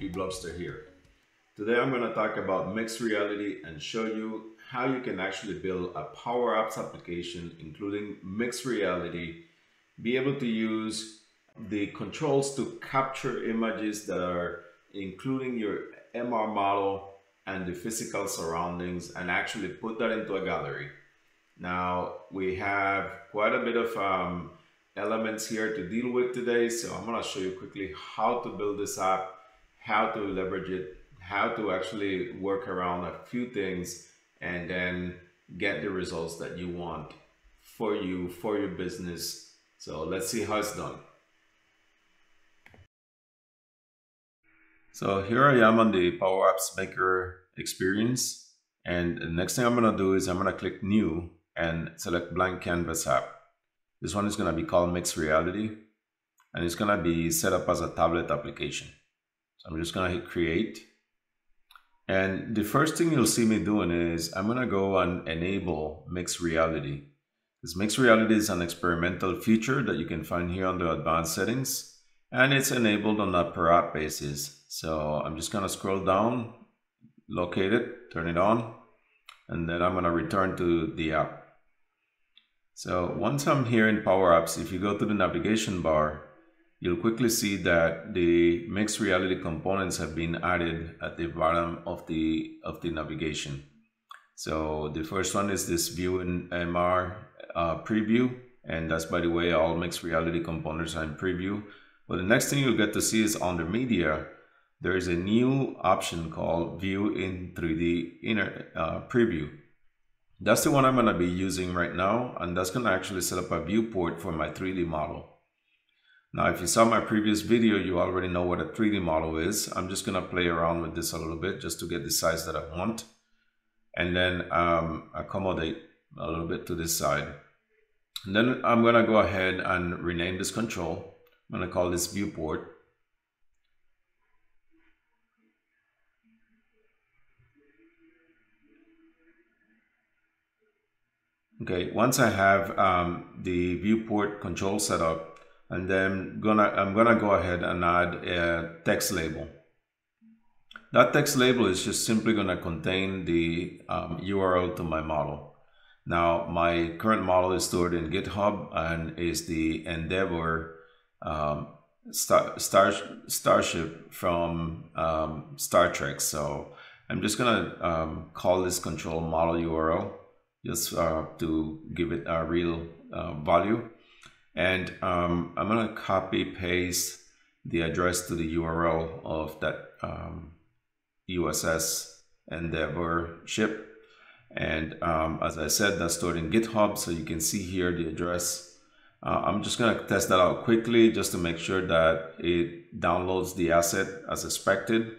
Blobster here. Today I'm going to talk about mixed reality and show you how you can actually build a Power Apps application including mixed reality, be able to use the controls to capture images that are including your MR model and the physical surroundings and actually put that into a gallery. Now we have quite a bit of um, elements here to deal with today. So I'm going to show you quickly how to build this app, how to leverage it, how to actually work around a few things and then get the results that you want for you, for your business. So let's see how it's done. So here I am on the Power Apps Maker experience. And the next thing I'm to do is I'm to click new and select blank canvas app. This one is to be called Mixed Reality and it's to be set up as a tablet application. I'm just to hit create. And the first thing you'll see me doing is I'm to go and enable mixed reality. This mixed reality is an experimental feature that you can find here under advanced settings and it's enabled on a per app basis. So I'm just to scroll down, locate it, turn it on, and then I'm to return to the app. So once I'm here in Power Apps, if you go to the navigation bar, you'll quickly see that the mixed reality components have been added at the bottom of the of the navigation. So the first one is this view in MR uh, preview, and that's by the way all mixed reality components are in preview. But the next thing you'll get to see is under media, there is a new option called view in 3D inner uh, preview. That's the one I'm going to be using right now, and that's going to actually set up a viewport for my 3D model. Now, if you saw my previous video, you already know what a 3D model is. I'm just going to play around with this a little bit just to get the size that I want. And then um, accommodate a little bit to this side. And then I'm going to go ahead and rename this control. I'm to call this viewport. Okay, once I have um, the viewport control set up, and then gonna I'm gonna go ahead and add a text label. That text label is just simply gonna contain the um, URL to my model. Now my current model is stored in GitHub and is the Endeavour um, star, star, starship from um, Star Trek. So I'm just gonna um, call this control model URL just uh, to give it a real uh, value. And um, I'm gonna copy paste the address to the URL of that um, USS Endeavour ship. And um, as I said, that's stored in GitHub. So you can see here the address. Uh, I'm just gonna test that out quickly just to make sure that it downloads the asset as expected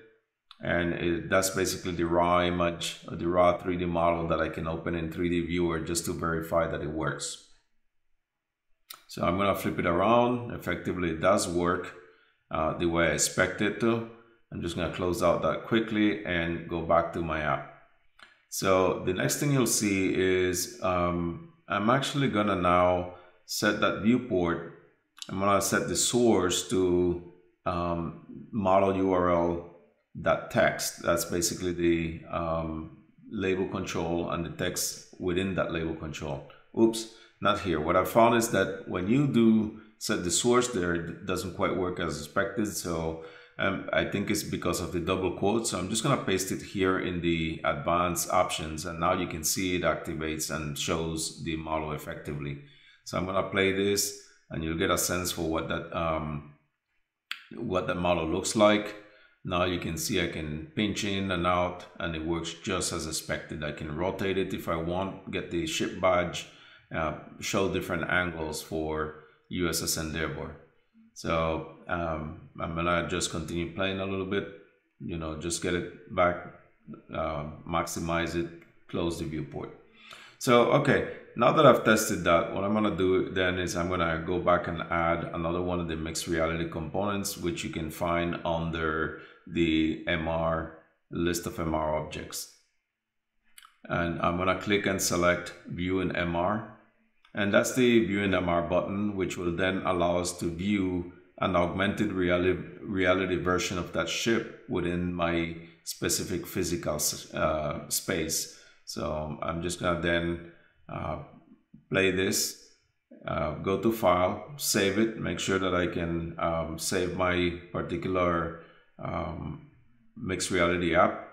and it, that's basically the raw image the raw 3d model that I can open in 3d viewer just to verify that it works so I'm gonna flip it around. Effectively it does work uh, the way I expect it to. I'm just gonna close out that quickly and go back to my app. So the next thing you'll see is um, I'm actually gonna now set that viewport. I'm gonna set the source to um, model URL that text. That's basically the um, label control and the text within that label control. Oops, not here. What I found is that when you do set the source there, it doesn't quite work as expected. So um, I think it's because of the double quote. So I'm just gonna paste it here in the advanced options and now you can see it activates and shows the model effectively. So I'm gonna play this and you'll get a sense for what that um, what that model looks like. Now you can see I can pinch in and out and it works just as expected. I can rotate it if I want, get the ship badge, uh, show different angles for USS Endeavour. So um, I'm gonna just continue playing a little bit, you know, just get it back, uh, maximize it, close the viewport. So, okay, now that I've tested that, what I'm gonna do then is I'm gonna go back and add another one of the mixed reality components, which you can find under the MR list of MR objects. And I'm gonna click and select view in MR. And that's the view in MR button, which will then allow us to view an augmented reality, reality version of that ship within my specific physical uh, space. So I'm just gonna then uh, play this, uh, go to file, save it, make sure that I can um, save my particular um, mixed reality app.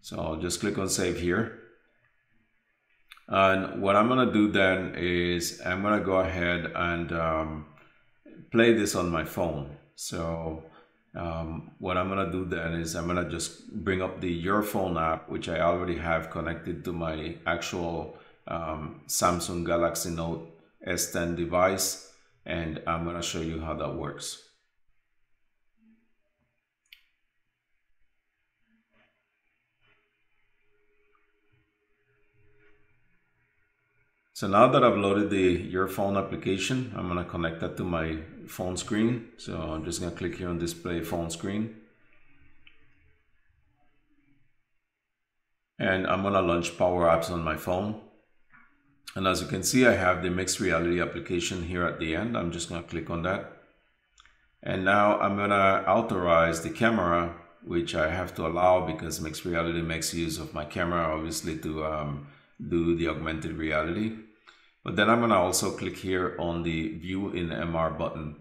So I'll just click on save here. And what I'm gonna do then is I'm gonna go ahead and um, play this on my phone. So um, what I'm gonna do then is I'm gonna just bring up the Your Phone app, which I already have connected to my actual um, Samsung Galaxy Note S10 device, and I'm gonna show you how that works. So now that I've loaded the Your Phone application, I'm gonna connect that to my phone screen. So I'm just gonna click here on display phone screen. And I'm gonna launch Power Apps on my phone. And as you can see, I have the mixed reality application here at the end. I'm just gonna click on that. And now I'm gonna authorize the camera, which I have to allow because mixed reality makes use of my camera, obviously to um, do the augmented reality. But then I'm going to also click here on the view in MR button.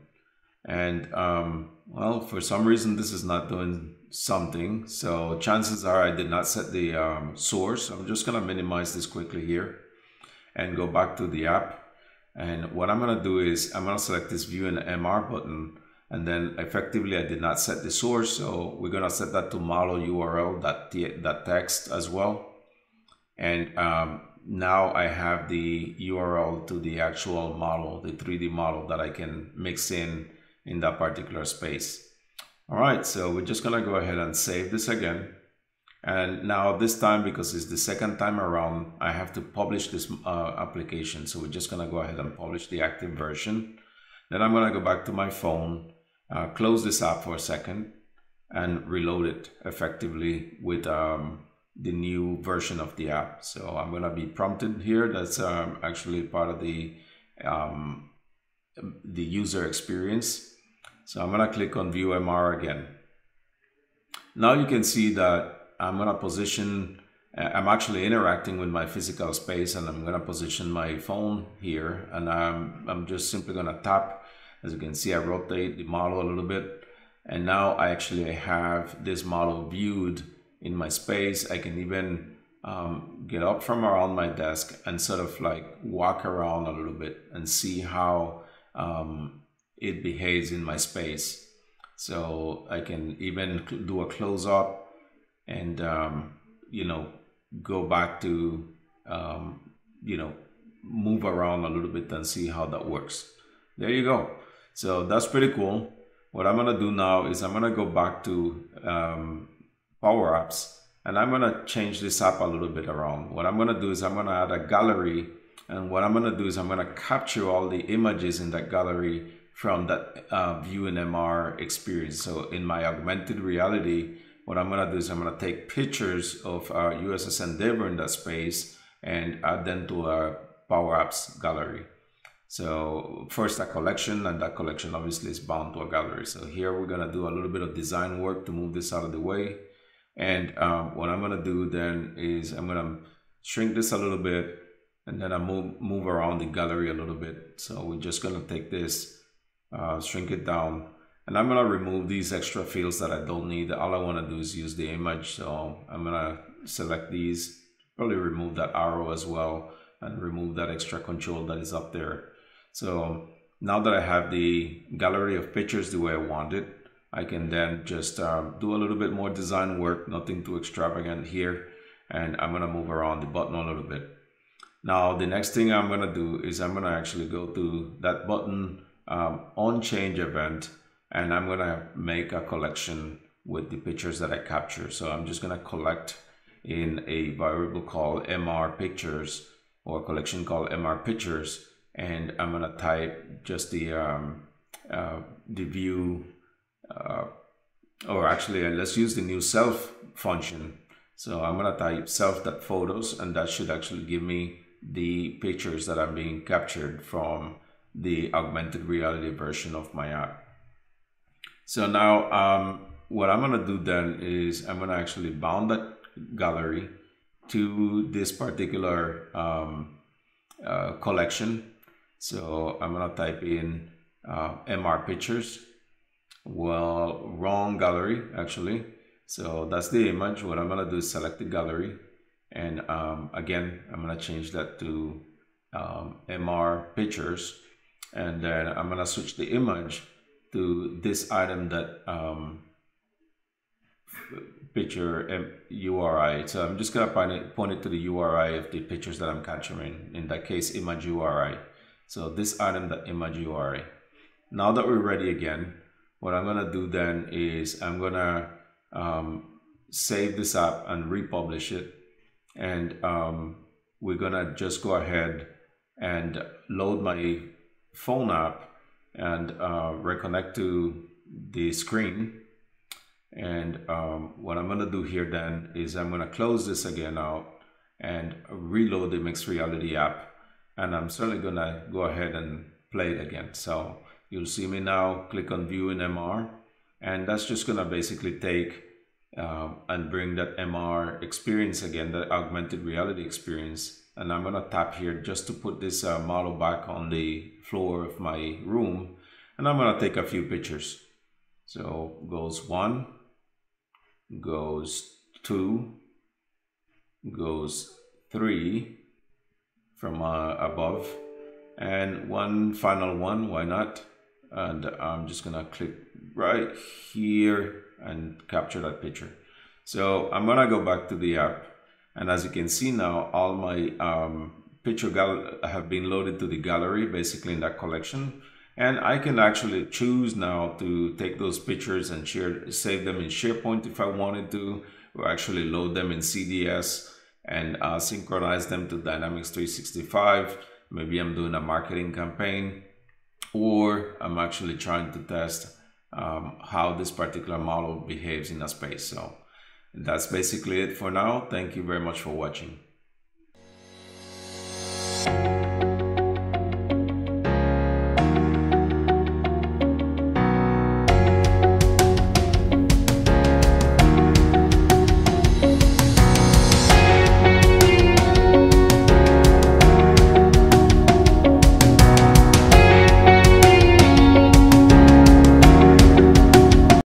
And um, well, for some reason, this is not doing something. So chances are I did not set the um, source. I'm just going to minimize this quickly here and go back to the app. And what I'm going to do is I'm going to select this view in MR button. And then effectively, I did not set the source. So we're going to set that to model URL that, that text as well. And um, now I have the URL to the actual model, the 3D model that I can mix in in that particular space. All right, so we're just gonna go ahead and save this again. And now this time, because it's the second time around, I have to publish this uh, application. So we're just gonna go ahead and publish the active version. Then I'm gonna go back to my phone, uh, close this app for a second and reload it effectively with um, the new version of the app. So I'm going to be prompted here. That's um, actually part of the um, the user experience. So I'm going to click on View MR again. Now you can see that I'm going to position, uh, I'm actually interacting with my physical space and I'm going to position my phone here and I'm, I'm just simply going to tap. As you can see, I rotate the model a little bit and now I actually have this model viewed in my space. I can even um, get up from around my desk and sort of like walk around a little bit and see how um, it behaves in my space. So I can even do a close up and, um, you know, go back to, um, you know, move around a little bit and see how that works. There you go. So that's pretty cool. What I'm going to do now is I'm going to go back to um, power apps and I'm going to change this up a little bit around. What I'm going to do is I'm going to add a gallery and what I'm going to do is I'm going to capture all the images in that gallery from that uh, view in MR experience. So in my augmented reality, what I'm going to do is I'm going to take pictures of our USS Endeavour in that space and add them to our Power Apps gallery. So first a collection and that collection obviously is bound to a gallery. So here we're going to do a little bit of design work to move this out of the way. And um, what I'm gonna do then is I'm gonna shrink this a little bit and then I move, move around the gallery a little bit. So we're just gonna take this, uh, shrink it down, and I'm gonna remove these extra fields that I don't need. All I wanna do is use the image. So I'm gonna select these, probably remove that arrow as well, and remove that extra control that is up there. So now that I have the gallery of pictures the way I want it, I can then just um, do a little bit more design work, nothing too extravagant here. And I'm gonna move around the button a little bit. Now, the next thing I'm gonna do is I'm gonna actually go to that button um, on change event and I'm gonna make a collection with the pictures that I capture. So I'm just gonna collect in a variable called MR pictures or collection called MR pictures. And I'm gonna type just the, um, uh, the view uh, or actually uh, let's use the new self function. So I'm gonna type self.photos and that should actually give me the pictures that are being captured from the augmented reality version of my app. So now um, what I'm gonna do then is I'm gonna actually bound that gallery to this particular um, uh, collection. So I'm gonna type in uh, MR pictures. Well, wrong gallery actually. So that's the image. What I'm gonna do is select the gallery. And um, again, I'm gonna change that to um, MR pictures. And then I'm gonna switch the image to this item that um, picture URI. So I'm just gonna point it, point it to the URI of the pictures that I'm capturing. In that case, image URI. So this item, the image URI. Now that we're ready again, what I'm gonna do then is I'm gonna um, save this app and republish it. And um, we're gonna just go ahead and load my phone app and uh, reconnect to the screen and um, what I'm to do here then is I'm to close this again out and reload the mixed reality app. And I'm certainly to go ahead and play it again. So you'll see me now click on view in MR. And that's just going to basically take uh, and bring that MR experience again, the augmented reality experience. And I'm going to tap here just to put this uh, model back on the floor of my room. And I'm going to take a few pictures. So goes one, goes 2, goes 3 from uh, above, and one final one, why not? And I'm just gonna click right here and capture that picture. So I'm gonna go back to the app, and as you can see now, all my um, picture have been loaded to the gallery, basically in that collection. And I can actually choose now to take those pictures and share, save them in SharePoint if I wanted to, or actually load them in CDS and uh, synchronize them to Dynamics 365. Maybe I'm doing a marketing campaign, or I'm actually trying to test um, how this particular model behaves in a space. So that's basically it for now. Thank you very much for watching.